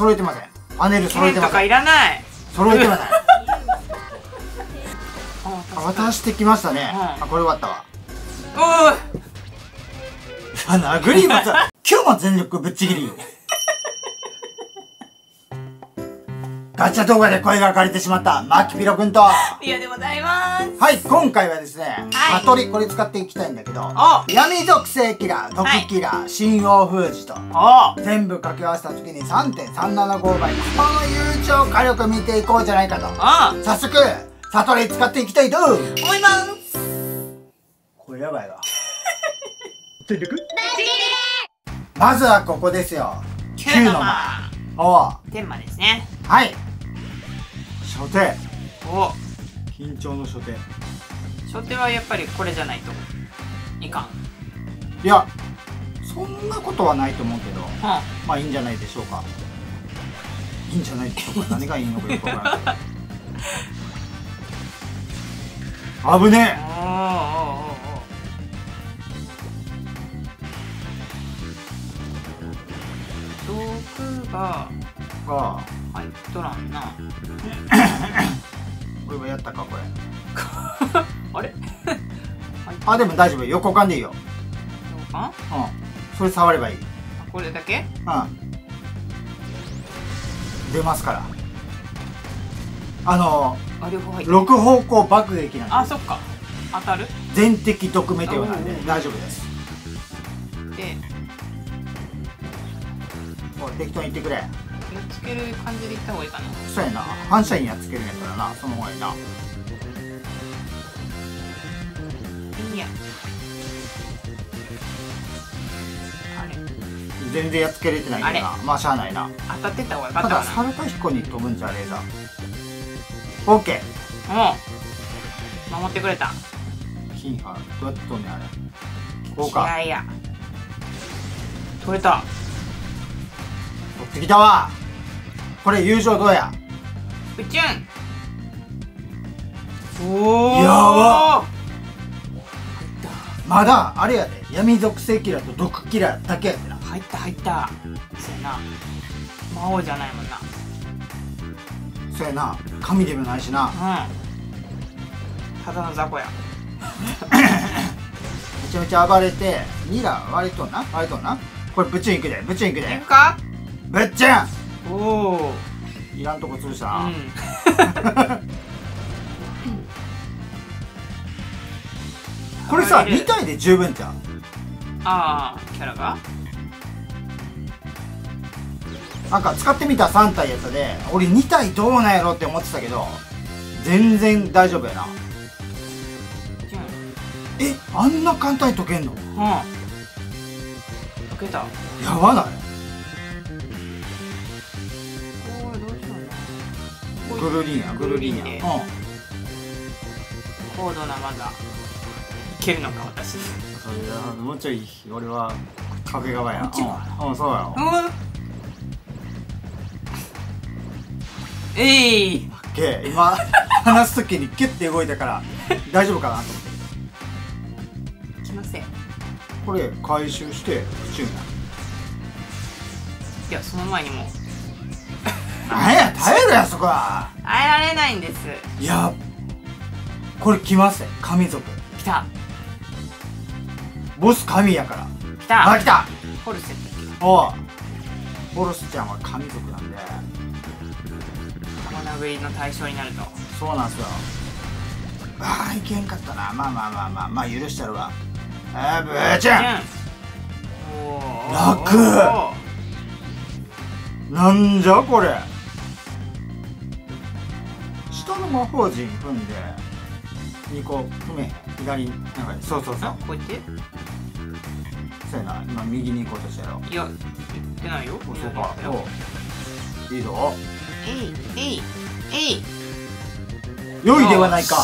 揃えてません。パネル揃えてません。剣とかいらない。揃えてません。あ渡してきましたね、うん。あこれよかったわ。おーあ殴りまた。今日も全力ぶっちぎりガチャ動画で声がかれてしまったマキピロくんと。いやでございます。はい今回はですね、はい。悟りこれ使っていきたいんだけどお。闇属性キラー毒キラー、神王封じとお。全部掛け合わせた時に3.375倍この悠長火力見ていこうじゃないかと。お。早速悟り使っていきたいと。思います。これやばいわ。全力？まずはここですよ。9の間。間。おう。天馬ですね。はい初手お。緊張の初手初手はやっぱりこれじゃないと。いかん。いやそんなことはないと思うけどうまあいいんじゃないでしょうか。いいんじゃないでしょうか。何がいいのかよくわからない危ねんおーおーおーおー。毒がえが入っとらんな。これはやったかこれ。あれ？あでも大丈夫横間でいいよ。どうかうん。それ触ればいい。うんこれだけ？出ますから。あのあ両方入って6方向爆撃なんで。あそっか。当たる？全敵毒メテオなんで大丈夫です。で適当に言ってくれやっつける感じでいった方がいいかな。そうやな。反射にやっつけるんやったらなその方がいいな。いいやあれ。全然やっつけれてないけどな。まあしゃあないな。当たってった方がよかただったかサルタヒコに飛ぶんじゃレーザーオッケーなもう守ってくれた。金波どうやって飛んねんあれ。こういかやいや。取れた。取ってきたわこれ優勝どうや？プチュンおおやば。っまだあれやで。闇属性キラーと毒キラーだけやってな。入った入った。そうやな。魔王じゃないもんな。そうやな。神でもないしな。うんただの雑魚や。めちゃめちゃ暴れてミラー割れとんな？割れとんな？これブチュンいくでブチュンいくいでくか？ブッチュおおンいらんとこ潰した。な、うん。これさ暴れる。2体で十分じゃん。ああキャラが？なんか使ってみた3体やったで俺2体どうなんやろって思ってたけど全然大丈夫やな。えあんな簡単に解けんの？うん。解けた。やばない？グルリーンや。グルリーンや。グルリーンでう高度な技。いけるのか私。んそれはもうちょい俺は壁側や。うん、うん、そうやうん。えい。け今 話す時にキュッて動いたから大丈夫かなと。思って来ません。いこれ回収してプチュンややその前にも耐えるやそこは。耐えられないんです。いやこれ来ますね神族。来た。ボス神やから。来た。あ来た。ホルセッおう。ボロスちゃんは神族なんで。ト玉殴りの対象になると。そうなんすよ。ああいけんかったな。まあまあまあまあまあ許してるわ。あーブーちゃん。楽。なんじゃこれ魔法陣踏んで2個踏め左になんかそうそうそう。あこうやって？そうやな今右に行こうとしたやろ。いや言ってないよ。おそうか。いいぞ。えいえいえい。良いではないか。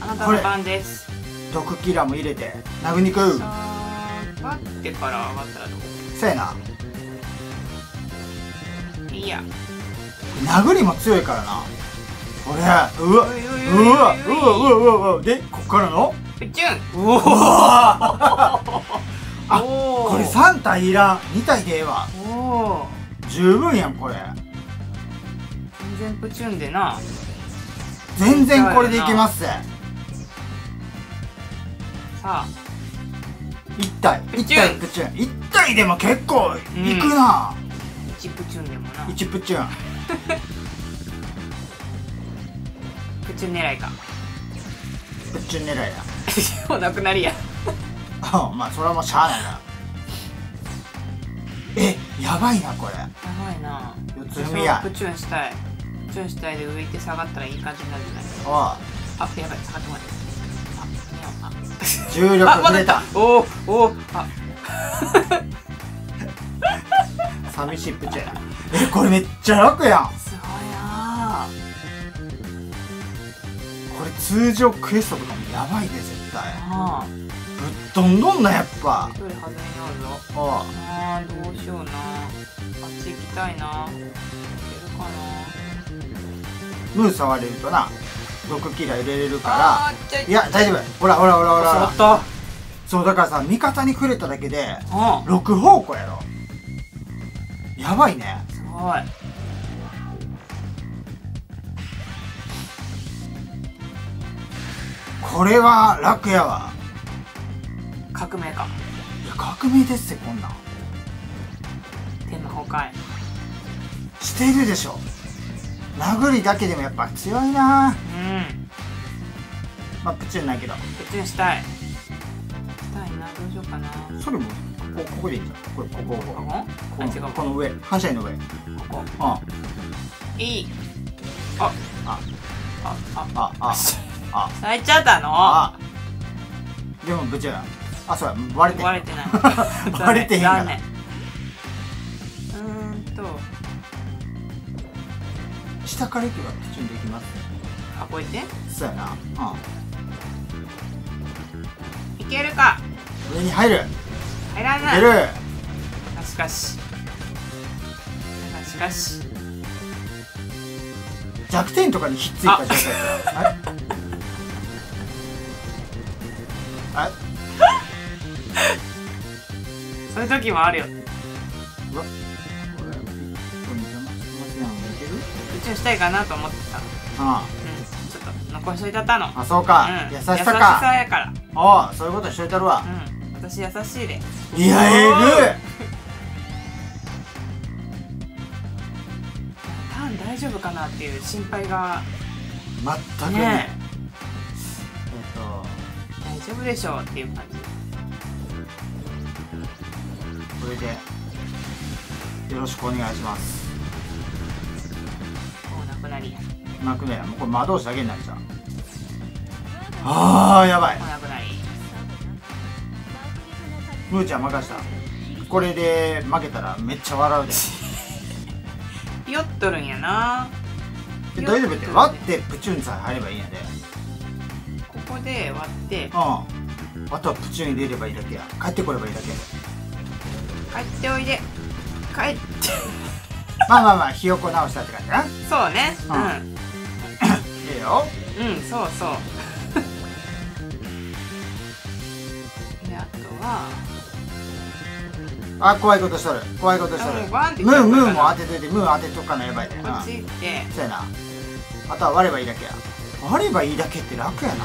あなたの番です。毒キラーも入れて殴りにくさあ待ってから上がったらどそうやな。いや。殴りも強いからなこれうわうわうわうわうわうわでこっからのプチュンうわあこれ3体いらん2体でええわお十分やんこれ全然プチュンでな全然これでいけますさあ一体一体プチュン一体でも結構いくな、1プチュンでもな一プチュンプチュン狙いか。プチュン狙いや もうなくなりや。あまあそれはもうしゃあないな。えやばいなこれ。やばいな。四つ踏みやプチュンしたい。プチュンしたいで上行って下がったらいい感じになるんじゃない？おあ。やばい下がってもらってあい。重力あまだ触れた。おおおおあ。寂しいプチュンえこれめっちゃ楽やん通常クエストとかもやばいで絶対。あぶっ飛んどんなやっぱ。一人外れにおるぞあーどうしような。あっち行きたいな。行けるかムー触れるとな毒キラー入れれるなからいや大丈夫。ほらほらほらほら。ほらそうだからさ味方に触れただけであ6方向やろ。やばいね。すごいこれは楽やわ。革命か。いや革命ですってこんなん。天の崩壊。してるでしょ。殴りだけでもやっぱ強いな。うん。まあプチュンないけど。プチュンしたい。したいなどうしようかな。それもここここでいいんじゃん。これここここ。ここ？この上。反射の上。うんこ。こあいい。ああ。あ。あ。あ。あ。あ 咲いちゃったの？あ。でもプチュンあそうや割れて割れてない。割れてへんから。うーんと。下から行けばプチュンできますあこうやって？そうやな。うん。いけるか。上に入る。入らない。出る。しかししかし弱点とかにひっついた状態あれ そういう時もあるようわこれこれ邪魔したいかなと思ってさあうんちょっと残しといたったのあそうか、うん優しさか優しさやからああそういうことしといたるわ、うん私優しいでいやえぐターン大丈夫かなっていう心配が全くねね丈夫でしょうっていう感じ。これでよろしくお願いします。もうなくなりや。なくねもうこれ魔導士だけになっちゃう。あーやばい。もうなくなり。ムーちゃん任した。これで負けたらめっちゃ笑うで。酔っとるんやな。で大丈夫って。割ってプチュンさえ入ればいいんやでで割ってうん。あとはプチュン入れればいいだけや。帰ってこればいいだけ帰っておいで。帰って。まあまあまあひよこ直したって感じな。そうね。いいよ。うんうんそうそう。であとは。あ怖いことしとる。怖いことしとる。ムームーもこ当てといてムー当てとかなやばいで。っなち行って。そうやな。あとは割ればいいだけや。割ればいいだけって楽やな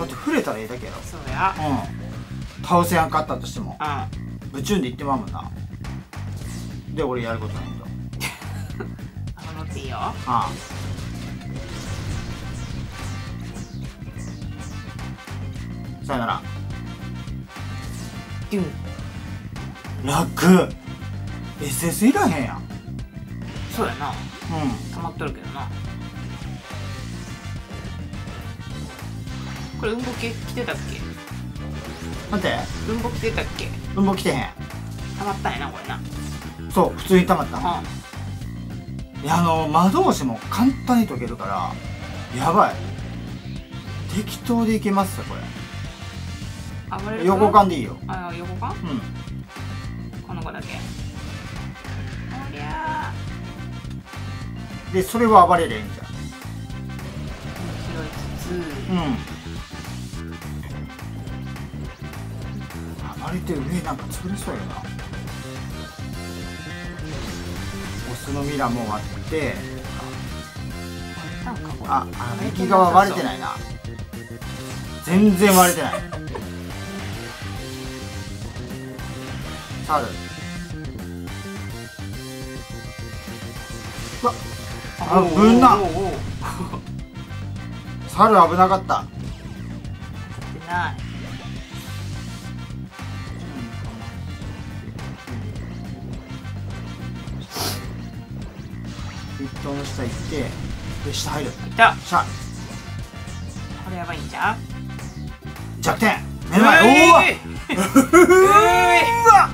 だって触れたらいいだけやろ。そうや。うん。倒せやんかったとしても。うん。あブチュンで言ってまうもんな。で俺やることないと乗っていいよ。ああさよなら。デュン楽 SS いらへんやん。そうやな。う溜まっとるけどなこれうんぼき来てたっけ？ん待って。うんぼ来てたっけ？うんぼ来てへん。溜まったんやなこれな。そう普通に溜まった。うん。いやあの魔導士も簡単に解けるからやばい。適当でいけますよこ暴れるれ横間でいいよ。あ横間うん。この子だけ。おりゃでそれは暴れりゃいいんじー拾いつつ。ゃんうん暴れて上なんか作りそうやな。そのミラーも割って。ああ右側割れてないな。全然割れてない。猿。うわ危な。おーおーおー猿危なかった。当たってない一等の下行ってで下入る。いた下これやばいんじゃん？弱点。目の前。おおうー。いうわ。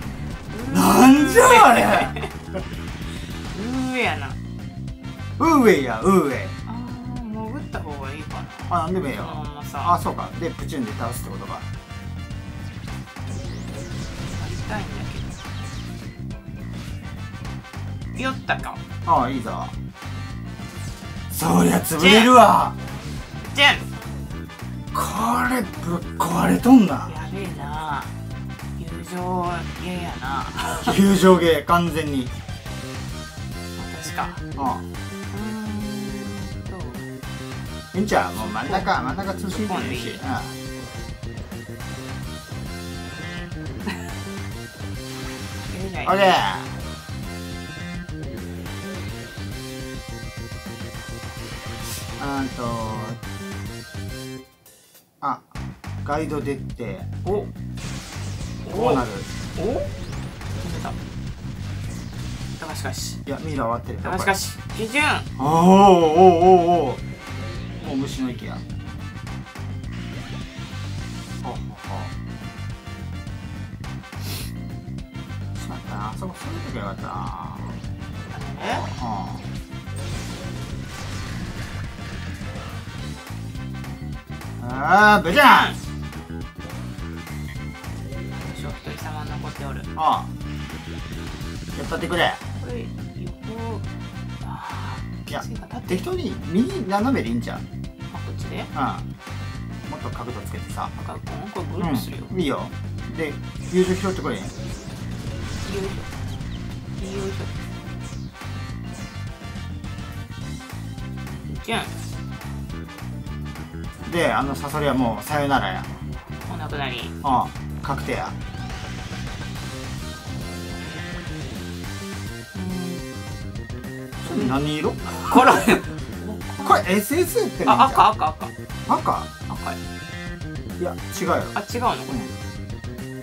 なんじゃあれ。うーやな。ウーウェイやウーウェイあー潜った方がいいかな。あなんでもいいよ。あそうか。でプチュンで倒すってことか。たいんだけど。酔ったか。ああいいぞそりゃ潰れるわ。じゃんこれぶっ壊れとんな。やべえな。友情ゲーやな。友情芸完全に。私か。うん。うーんちゃうもう真ん中真ん。中通信でいいしえらいオッケーうんとあガイド出ておこうなる。お決めた。だがしかし。いやミイラ割ってる。だがしかし。基準。おーおーおーおー。もう虫の息や。ほうほうほうしまったな。あそこそういうよかったな。え？うんああブジャンしょ一人様残っておる。ああ。やったってくれ。これ横あいやーきついか立って適当に右斜めでいいんじゃんう？んあこっちで？もっと角度つけてさ。赤ここれぐるっとするよ、うんいいよ。で友情拾ってくれ。よいしょよいしょじゃんであのサソリはもうさよならや。お亡くなり。うん。確定や。それ何色？これこれ SS ってあ赤赤赤。赤？赤。いいや違うよ。あ違うの？これ。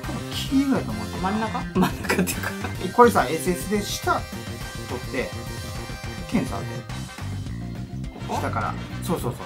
多分黄色やと思真ん中？真ん中っていうか。これさ SS で下取って検査で下から。そうそうそう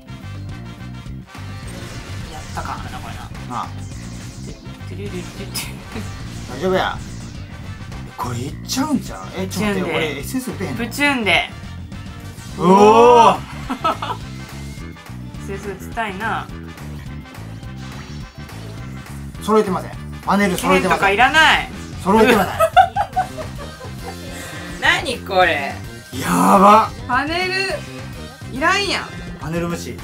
ったかなこれな。なあ。大丈夫や。これいっちゃうんちゃうえちょっと待って俺 SS 打てへんの？プチュンで。おおスースーつたいな。揃えてません。パネルチ揃えてません。とかいらない。揃えてません。何これ。やば。パネルいらんやん。パネル無視。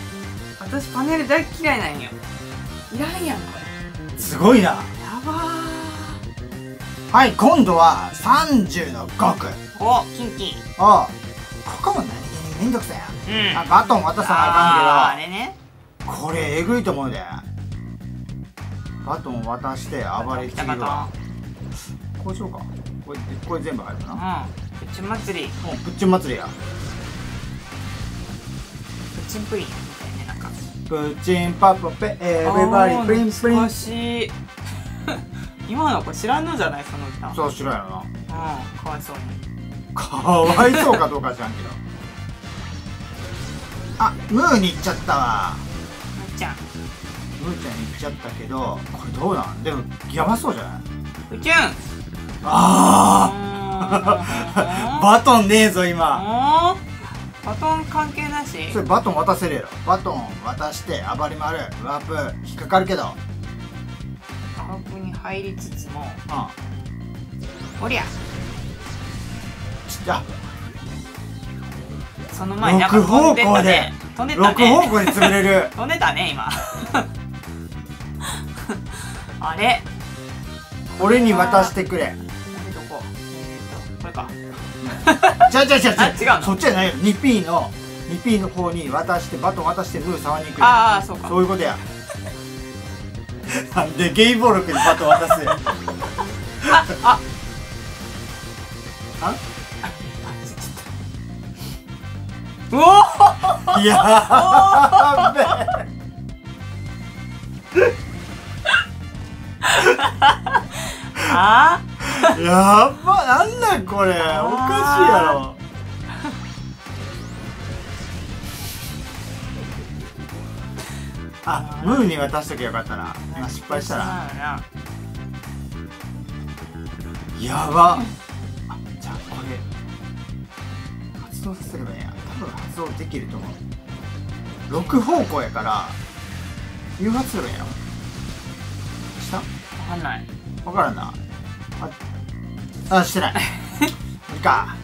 私パネル大嫌いなんよいらんやんこれ。すごいな。やばはい今度は30の5区。ーおキンキおうここも何気にめんどくさいやん。うん。あバトン渡さなあかんけあーあれね。どこれえぐいと思うで。バトン渡して暴れきるわ。こうしようか。これこれ全部入るな。とうん。プチュン祭り。もうプッチュン祭りや。プチンプリンプッチンパポペエビバリプリンプリンしい。今の子知らんのじゃないその歌。そうしろやろな。うんかわいそう。にかわいそうかどうか知らんけど。あムーに行っちゃったわ。なっちゃん。ムーちゃんに行っちゃったけどこれどうなん？でもやばそうじゃない？プチュンあうー。ん バトンねえぞ今バトン関係なし？それバトン渡せるやろ。バトン渡して暴れ回る。ワープ。引っかかるけど。カープに入りつつも。うん。おりゃ。ちっその前になんか飛んでたね。飛んでた6方ね向に潰れる。飛んでたね今。あれ？俺に渡してくれか。ちゃうちゃうちゃうあ違うの？そっちじゃないよ。2P の 2P の方に渡してバトン渡してムー触りに行くよああそうか。そういうことや。なんでゲイボールクにバトン渡すやんあ。あ？あうおやーべ あえやっばなんなんこれ。おかしいやろ。あムーに渡しときゃよかったな。今失敗したななやば。あじゃあこれ。発動させればいいや。多分発動できると思う。6方向やから誘発するんやろ。したわかんない分からんな。ああしてない。いいか。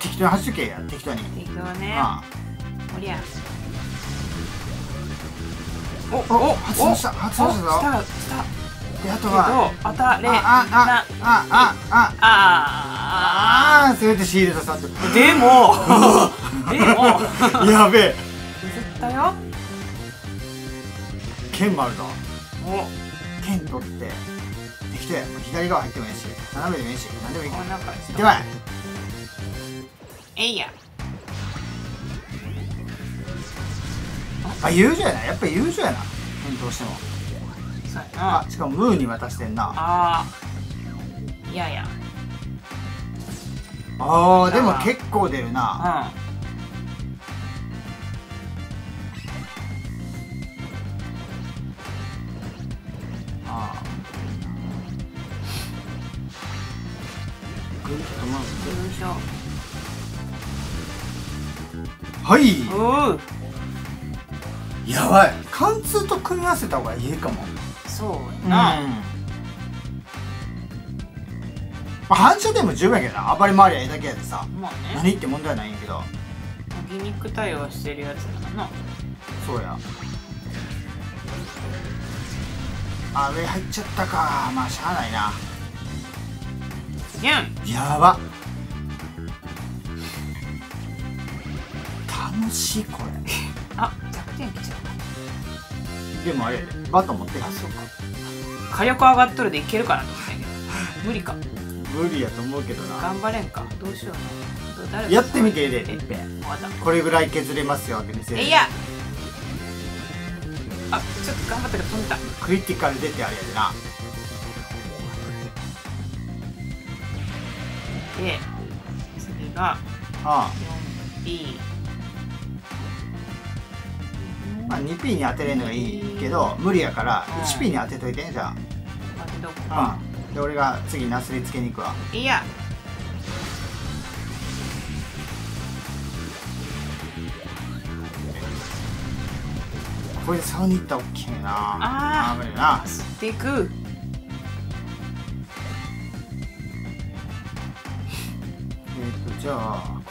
適当に走っとけや。適当に。適当ね。あおりゃおあお発動した。発動したぞ。おしたした。であとは当たれああああああ。ああーせめてシールドさんでも。でも。やべえ。削ったよ剣もあるぞお。剣取って適当やもう左側入ってもいいし斜めでもいいし何でもいい行ってまい。えいや。あ友情やなやっぱ友情やなうんどうしても。あしかもムーに渡してんな。ああいやいや。あーでも結構出るな。うあーぐっと回してんよいしょはい。おうやばい。貫通と組み合わせた方がいいかも。そうやな、まあ、反射でも十分やけどな。暴れ回りゃええだけやでさ。まあね。何って問題はないんやけど。ギミック対応してるやつだな。そうや。あ上入っちゃったか。まあしゃあないなニュン。やば。楽しいこれ。あ弱点来ちゃった。でもあれバット持ってる。あそうか。火力上がっとるでいけるかなと思ったんやけど。無理か。無理やと思うけどな。頑張れんか。どうしよう。やってみてええでえいっぺこれぐらい削れますよって見せるえいや。あちょっと頑張ったけど飛んだクリティカル出てあれやでなで次があ 4B あ、まあ、2P に当てれるのがいいけど無理やからうん。1P に当てといてんじゃん当てとこうか。うん。で俺が次なすりつけに行くわ。いや。これで竿に行ったら大きいな。あー。無理な。吸っていくえっ、とじゃあこ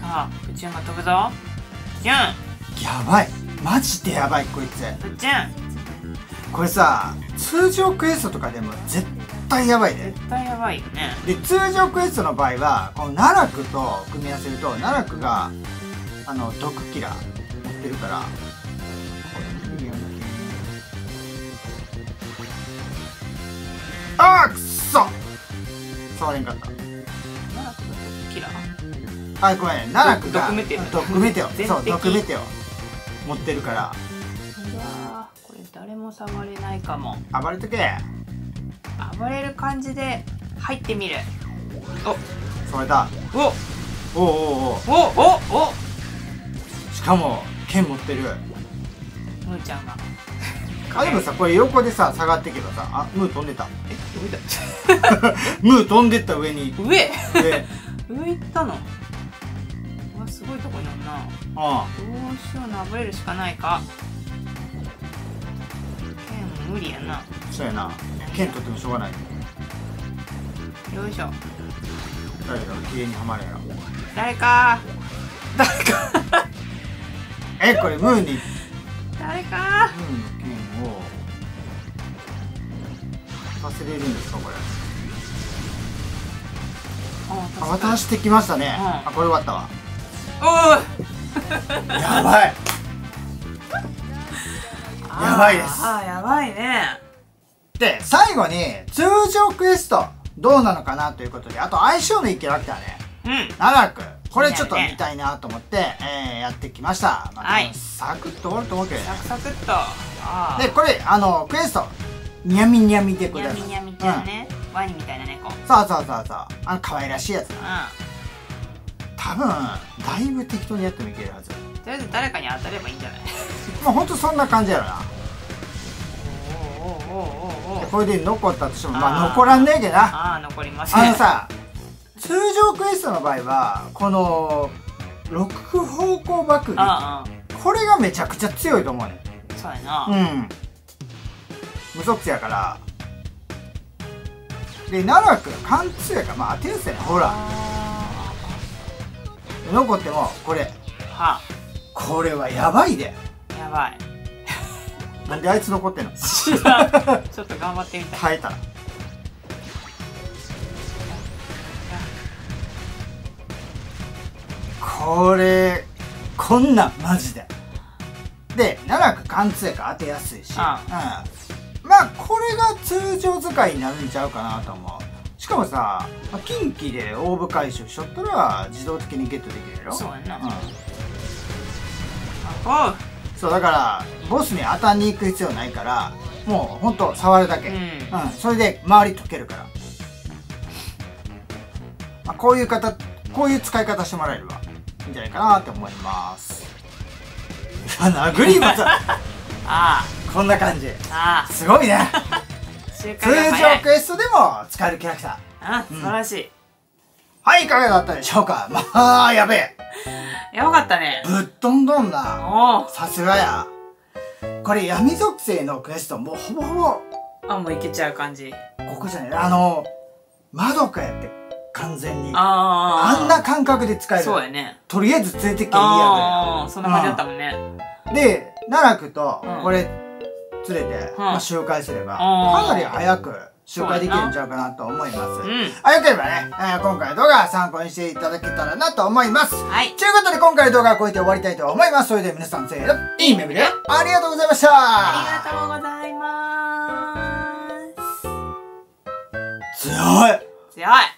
さあプチュンが飛ぶぞ。ジュン。やばいマジでやばいこいつ。プチュンこれさ通常クエストとかでも絶対やばいで絶対やばいよね。で通常クエストの場合はこの奈落と組み合わせると奈落があの毒キラー持ってるから触れんかった。キラー？あごめん奈落が毒メテオ毒メテオ。そう全敵。毒メテオ。持ってるから。うわーこれ誰も触れないかも。暴れとけ。暴れる感じで入ってみる。それだお。おうおうおう。おおお。しかかも剣持ってる。むーちゃんがあでもさこれ横でさ下がっていけばさあムー飛んでた。えどこ行っ ムー飛んでった上に。た上？で上行ったの？うわすごいとこにあるな。あどうしようなぶれるしかないか。剣無理やな。あそうやな。剣取ってもしょうがない。よいしょ。だけど綺麗にはまるや。ろ誰か。誰か。えこれムーに。誰か。ムーの剣を忘れるんですかこれ。ああ渡してきましたね、うんあこれ終わったわ。おいやばい。やばいです。あーやばいね。で最後に通常クエストどうなのかなということであと相性のいいキャラクターね。うん。長くこれちょっと見たいなと思って、えーやってきました、まあはい。サクッと終わると思うけどね。サクサクっと。でこれあのクエストニャミニャミでございます。ニャミニャミちゃんね、ワニみたいな猫。うんうん、そうそうそうそう。あの可愛らしいやつだ多分だいぶ適当にやってもいけるはず。とりあえず誰かに当たればいいんじゃない？まあほんとそんな感じやろな。おおおおおおおでこれで残ったとしてもまあ残らんねえけどな。ああ残りませんあのさ通常クエストの場合はこの6方向爆撃。あこれがめちゃくちゃ強いと思うねあそうやな、うん無属性やから。で奈落貫通やからまあ当てるっすよねほら。あ残ってもこれ。ーはこれはやばいで。やばい。なんであいつ残ってんの？ちょっと頑張ってみたい。耐えたら。これこんなんマジで。で奈落貫通やから当てやすいし、あ。うん、まあこれが通常使いになるんちゃうかなと思う。しかもさ、まあ、近畿でオーブ回収しとったら自動的にゲットできるやろ？そうやな。うん、あそうだからボスに当たんに行く必要ないからもうほんと触るだけ、うん。うん、それで周り溶けるから、まあ、こういう方こういう使い方してもらえればいいんじゃないかなって思います。殴り技 あこんな感じ。ああ。すごいね。通常クエストでも使えるキャラクター。あ素晴らしい、はいいかがだったでしょうか？まあやべえ。やばかったね。ぶっ飛んどんな。おお。さすがや。これ闇属性のクエストもうほぼほぼ。あもういけちゃう感じ。ここじゃない。あの窓かやって完全に。あんな感覚で使える。そうやね。とりあえず連れてけいいやああそんな感じだったもんね。で奈落とうん。これ連れて、うんまあ、周回すればかなり早く周回できるんちゃうかなと思います。うん。あよければね、えー今回の動画参考にしていただけたらなと思います。はい。ということで今回の動画はこうやって終わりたいと思います。それでは皆さんせーのいい目見でありがとうございました。ありがとうございます。強い。強い